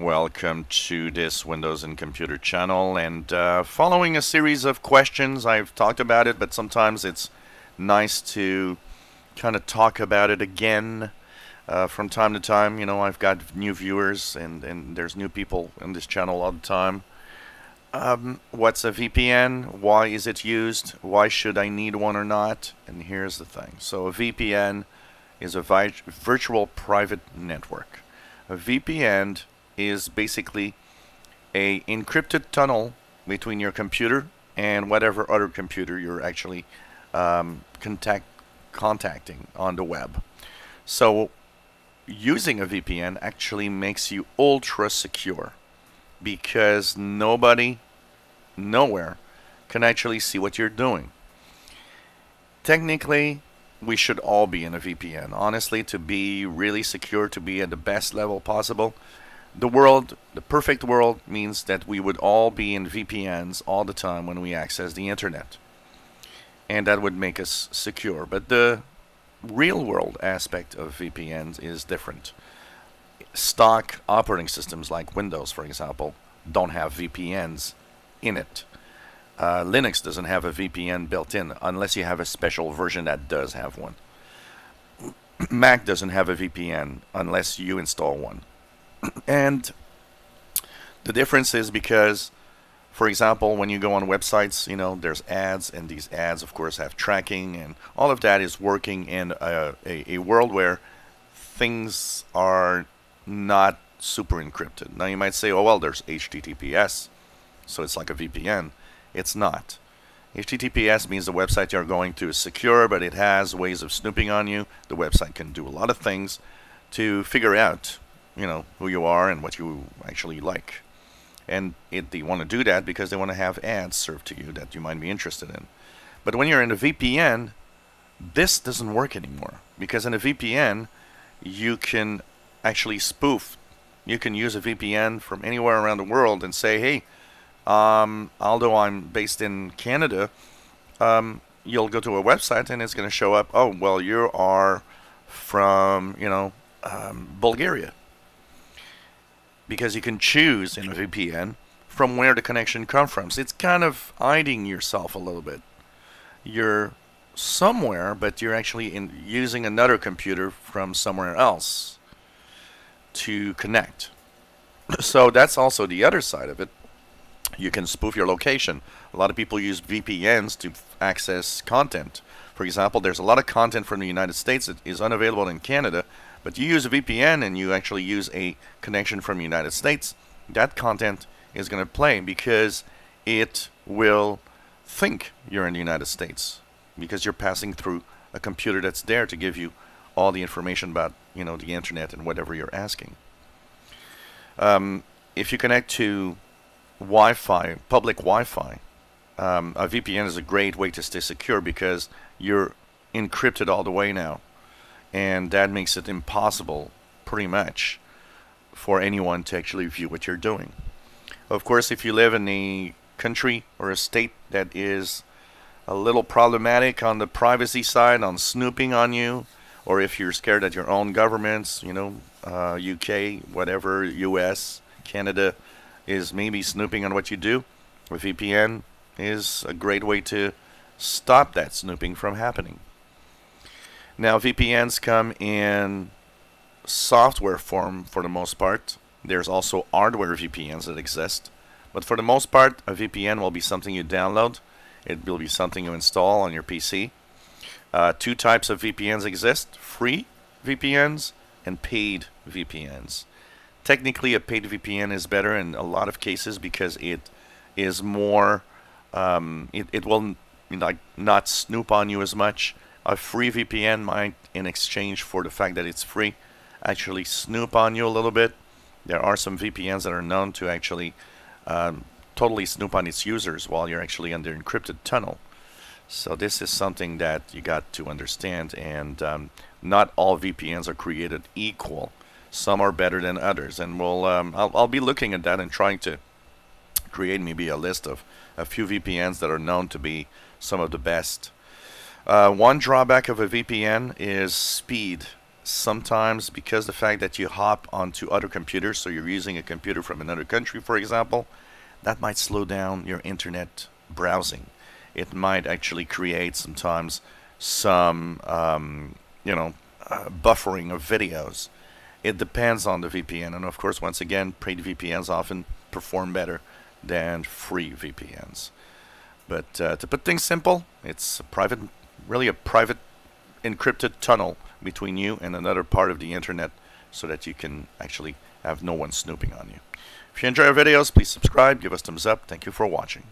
Welcome to this Windows and Computer channel and uh, following a series of questions I've talked about it but sometimes it's nice to kind of talk about it again uh, from time to time. You know I've got new viewers and, and there's new people in this channel all the time. Um, what's a VPN why is it used? Why should I need one or not? And here's the thing. So a VPN is a vi virtual private network. A VPN is basically a encrypted tunnel between your computer and whatever other computer you're actually um, contact contacting on the web. So using a VPN actually makes you ultra secure because nobody nowhere can actually see what you're doing. Technically, we should all be in a VPN. Honestly, to be really secure, to be at the best level possible, the world, the perfect world, means that we would all be in VPNs all the time when we access the internet. And that would make us secure. But the real world aspect of VPNs is different. Stock operating systems like Windows, for example, don't have VPNs in it. Uh, Linux doesn't have a VPN built in unless you have a special version that does have one. Mac doesn't have a VPN unless you install one and the difference is because, for example, when you go on websites, you know, there's ads, and these ads, of course, have tracking, and all of that is working in a, a, a world where things are not super encrypted. Now, you might say, oh, well, there's HTTPS, so it's like a VPN. It's not. HTTPS means the website you're going to is secure, but it has ways of snooping on you. The website can do a lot of things to figure out you know who you are and what you actually like. And it, they want to do that because they want to have ads served to you that you might be interested in. But when you're in a VPN this doesn't work anymore. Because in a VPN you can actually spoof. You can use a VPN from anywhere around the world and say hey um, although I'm based in Canada um, you'll go to a website and it's going to show up oh well you are from you know um, Bulgaria because you can choose in a VPN from where the connection comes from. So it's kind of hiding yourself a little bit. You're somewhere, but you're actually in using another computer from somewhere else to connect. So that's also the other side of it. You can spoof your location. A lot of people use VPNs to access content. For example, there's a lot of content from the United States that is unavailable in Canada but you use a VPN and you actually use a connection from the United States, that content is going to play because it will think you're in the United States because you're passing through a computer that's there to give you all the information about you know the internet and whatever you're asking. Um, if you connect to Wi-Fi, public Wi-Fi, um, a VPN is a great way to stay secure because you're encrypted all the way now and that makes it impossible pretty much for anyone to actually view what you're doing. Of course, if you live in a country or a state that is a little problematic on the privacy side, on snooping on you, or if you're scared that your own governments, you know, uh, UK, whatever, US, Canada, is maybe snooping on what you do, a VPN is a great way to stop that snooping from happening. Now VPNs come in software form for the most part. There's also hardware VPNs that exist. But for the most part, a VPN will be something you download. It will be something you install on your PC. Uh, two types of VPNs exist. Free VPNs and paid VPNs. Technically, a paid VPN is better in a lot of cases because it is more, um, it, it will like not snoop on you as much a free VPN might, in exchange for the fact that it's free, actually snoop on you a little bit. There are some VPNs that are known to actually um, totally snoop on its users while you're actually under encrypted tunnel. So this is something that you got to understand and um, not all VPNs are created equal. Some are better than others and we'll um, I'll, I'll be looking at that and trying to create maybe a list of a few VPNs that are known to be some of the best uh, one drawback of a VPN is speed. sometimes because the fact that you hop onto other computers, so you're using a computer from another country, for example, that might slow down your internet browsing. It might actually create sometimes some, um, you know, uh, buffering of videos. It depends on the VPN, and of course, once again, paid VPNs often perform better than free VPNs. But uh, to put things simple, it's a private, really a private encrypted tunnel between you and another part of the internet so that you can actually have no one snooping on you. If you enjoy our videos, please subscribe, give us thumbs up. Thank you for watching.